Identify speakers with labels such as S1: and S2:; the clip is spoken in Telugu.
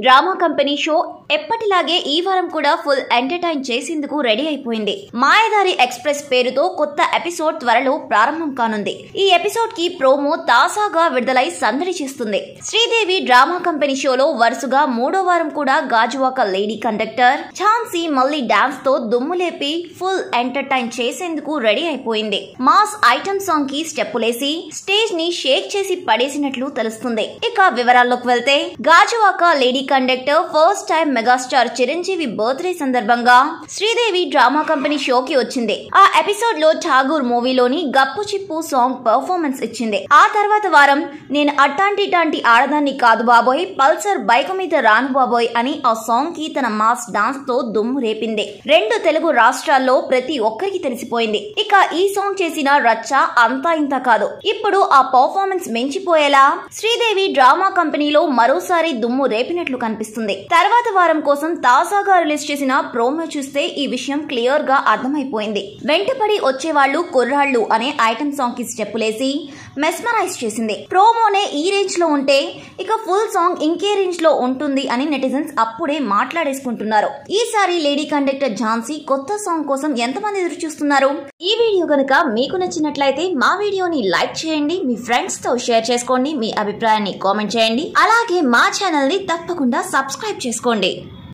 S1: డ్రామా కంపెనీ షో ఎప్పటిలాగే ఈ వారం కూడా ఫుల్ ఎంటర్టైన్ చేసేందుకు రెడీ అయిపోయింది. మాయదారి ఎక్స్ప్రెస్ పేరుతో కొత్త ఎపిసోడ్ త్వరలో ప్రారంభం కానుంది. ఈ ఎపిసోడ్కి ప్రోమో తాజాగా విడుదలై సందడి చేస్తుంది. శ్రీదేవి డ్రామా కంపెనీ షోలో వరుసగా మూడో వారం కూడా గాజువాక లేడీ కండక్టర్ ఝాన్సీ మళ్ళీ డాన్స్తో దుమ్ము లేపి ఫుల్ ఎంటర్టైన్ చేసేందుకు రెడీ అయిపోయింది. మాస్ ఐటమ్ సాంగ్కి స్టెప్పులేసి స్టేజ్ని షేక్ చేసి పడేసినట్లు తెలుస్తుంది. ఇక వివరాల్లోకి వెళ్తే Gajuwaka lady conductor first time megastar Chiranjeevi birthday సందర్భంగా శ్రీదేవి డ్రామా కంపెనీ షోకి వచ్చింది. ఆ ఎపిసోడ్లో ఠాగూర్ మూవీలోని గప్పు చిప్పు సాంగ్ పర్ఫార్మెన్స్ ఇచ్చింది. ఆ తర్వాత వారం నేను అట్టాంటి టాంటి ఆడదాన్ని కాదు బాబోయ్ పల్సర్ బైక్ మీద రాను బాబోయ్ అని ఆ సాంగ్కి తన మాస్ డాన్స్తో దుమ్ము రేపింది. రెండు తెలుగు రాష్ట్రాల్లో ప్రతి ఒక్కరికి తెలిసిపోయింది. ఇక ఈ సాంగ్ చేసిన రచ్చ అంతా ఇంత కాదు. ఇప్పుడు ఆ పర్ఫార్మెన్స్ మించిపోయేలా శ్రీదేవి డ్రామా కంపెనీలో మరోసారి దుమ్ము రేపిన చేసినట్లు కనిపిస్తుంది. తర్వాత వారం కోసం తాజాగా రిలీజ్ చేసిన ప్రోమో చూస్తే ఈ విషయం క్లియర్గా అర్థమైపోయింది. వెంటపడి వచ్చేవాళ్ళు కుర్రాళ్ళు అనే ఐటమ్ సాంగ్కి స్టెప్పులేసి మెస్మరైజ్ చేసింది. ప్రోమోనే ఈ రేంజ్లో ఉంటే ఇక ఫుల్ సాంగ్ ఇంకే రేంజ్లో ఉంటుంది అని నెటిజన్స్ అప్పుడే మాట్లాడేసుకుంటున్నారు. ఈసారి లేడీ కండక్టర్ ఝాన్సీ కొత్త సాంగ్ కోసం ఎంతమంది ఎదురు చూస్తున్నారు ఈ వీడియో కనుక మీకు నచ్చినట్లయితే మా వీడియోని లైక్ చేయండి మీ ఫ్రెండ్స్తో షేర్ చేసుకోండి మీ అభిప్రాయాన్ని కామెంట్ చేయండి. అలాగే మా ఛానల్ని తప్పకుండా సబ్స్క్రైబ్ చేసుకోండి.